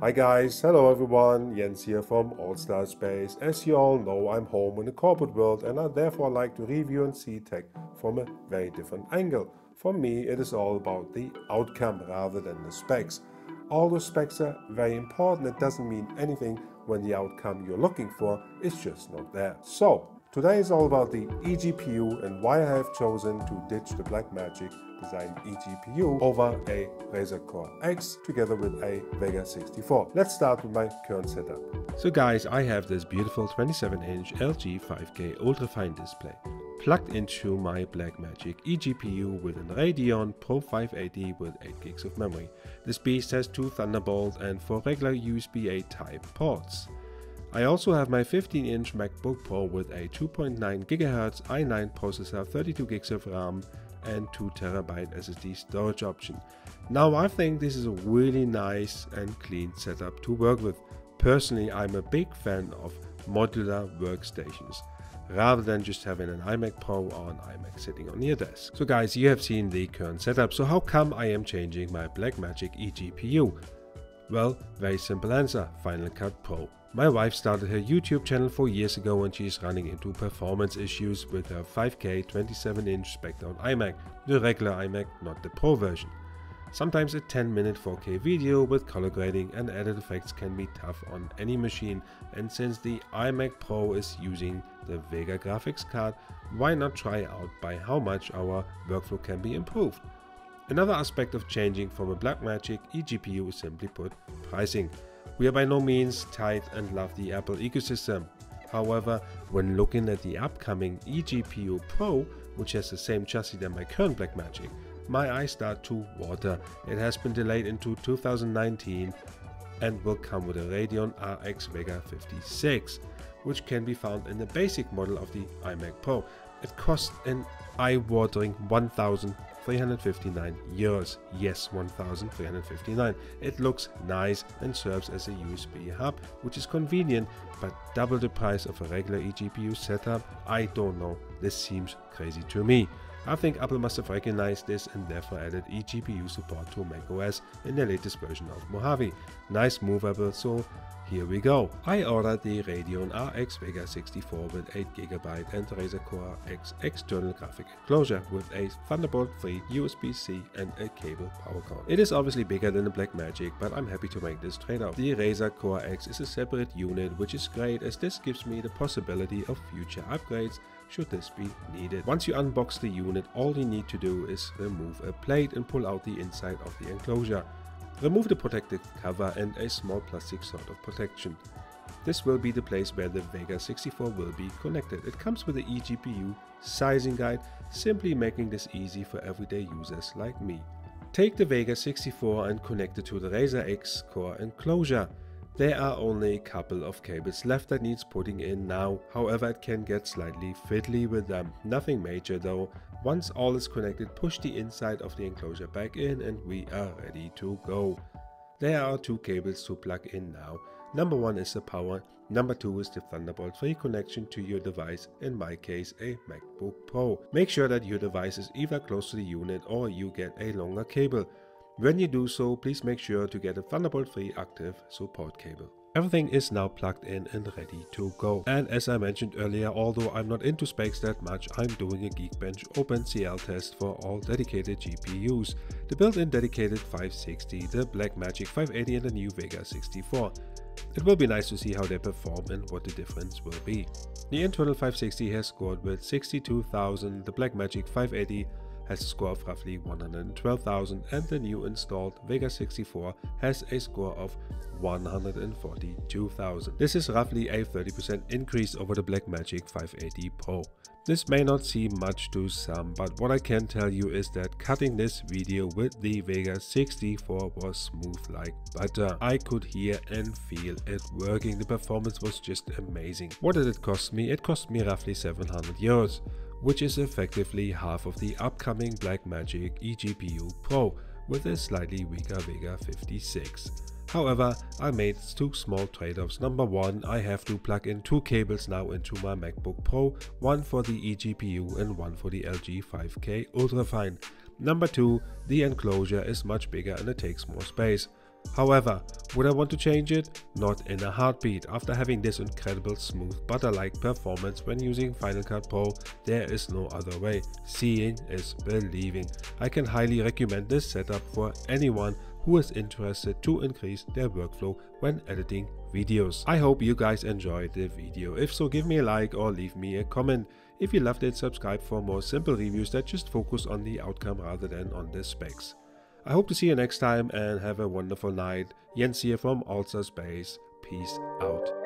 Hi guys, hello everyone, Jens here from Allstar Space. As you all know, I'm home in the corporate world and I therefore like to review and see tech from a very different angle. For me, it is all about the outcome rather than the specs. All the specs are very important, it doesn't mean anything when the outcome you're looking for is just not there. So, today is all about the eGPU and why I have chosen to ditch the Blackmagic designed eGPU over a Razer Core X together with a Vega 64. Let's start with my current setup. So guys, I have this beautiful 27-inch LG 5K ultra-fine display plugged into my Blackmagic eGPU with an Radeon Pro 580 with 8 gigs of memory. This beast has two Thunderbolt and four regular USB-A type ports. I also have my 15-inch MacBook Pro with a 2.9 GHz i9 processor, 32 gigs of RAM, and 2TB SSD storage option. Now I think this is a really nice and clean setup to work with. Personally I'm a big fan of modular workstations rather than just having an iMac Pro or an iMac sitting on your desk. So guys, you have seen the current setup, so how come I am changing my Blackmagic eGPU? Well, very simple answer, Final Cut Pro. My wife started her YouTube channel 4 years ago and she is running into performance issues with her 5K 27 inch spec down iMac, the regular iMac, not the Pro version. Sometimes a 10 minute 4K video with color grading and added effects can be tough on any machine and since the iMac Pro is using the Vega graphics card, why not try out by how much our workflow can be improved. Another aspect of changing from a Blackmagic eGPU is simply put pricing. We are by no means tight and love the Apple ecosystem. However, when looking at the upcoming eGPU Pro, which has the same chassis than my current Blackmagic, my eyes start to water. It has been delayed into 2019 and will come with a Radeon RX Vega 56, which can be found in the basic model of the iMac Pro. It costs an eye-watering 1000 359 euros. Yes, 1359. It looks nice and serves as a USB hub, which is convenient, but double the price of a regular eGPU setup? I don't know. This seems crazy to me. I think Apple must have recognized this and therefore added eGPU support to macOS in the latest version of Mojave. Nice move movable, so here we go. I ordered the Radeon RX Vega 64 with 8GB and Razer Core X external graphic enclosure with a Thunderbolt 3 USB-C and a cable power cord. It is obviously bigger than the Blackmagic, but I'm happy to make this trade-off. The Razer Core X is a separate unit, which is great as this gives me the possibility of future upgrades should this be needed. Once you unbox the unit, all you need to do is remove a plate and pull out the inside of the enclosure. Remove the protective cover and a small plastic sort of protection. This will be the place where the Vega 64 will be connected. It comes with the eGPU sizing guide, simply making this easy for everyday users like me. Take the Vega 64 and connect it to the Razer X core enclosure. There are only a couple of cables left that needs putting in now, however it can get slightly fiddly with them, nothing major though. Once all is connected push the inside of the enclosure back in and we are ready to go. There are two cables to plug in now, number one is the power, number two is the Thunderbolt 3 connection to your device, in my case a MacBook Pro. Make sure that your device is either close to the unit or you get a longer cable. When you do so, please make sure to get a Thunderbolt 3 active support cable. Everything is now plugged in and ready to go. And as I mentioned earlier, although I'm not into specs that much, I'm doing a Geekbench OpenCL test for all dedicated GPUs. The built-in dedicated 560, the Blackmagic 580 and the new Vega 64. It will be nice to see how they perform and what the difference will be. The internal 560 has scored with 62,000, the Blackmagic 580 has a score of roughly 112,000 and the new installed Vega 64 has a score of 142,000. This is roughly a 30% increase over the Blackmagic 580 Pro. This may not seem much to some, but what I can tell you is that cutting this video with the Vega 64 was smooth like butter. I could hear and feel it working, the performance was just amazing. What did it cost me? It cost me roughly 700 euros which is effectively half of the upcoming Blackmagic eGPU Pro with a slightly weaker Vega 56. However, I made two small trade-offs. Number one, I have to plug in two cables now into my MacBook Pro, one for the eGPU and one for the LG 5K Ultrafine. Number two, the enclosure is much bigger and it takes more space. However, would I want to change it? Not in a heartbeat. After having this incredible smooth butter-like performance when using Final Cut Pro, there is no other way. Seeing is believing. I can highly recommend this setup for anyone who is interested to increase their workflow when editing videos. I hope you guys enjoyed the video. If so, give me a like or leave me a comment. If you loved it, subscribe for more simple reviews that just focus on the outcome rather than on the specs. I hope to see you next time and have a wonderful night. Jens here from Allstar Space. Peace out.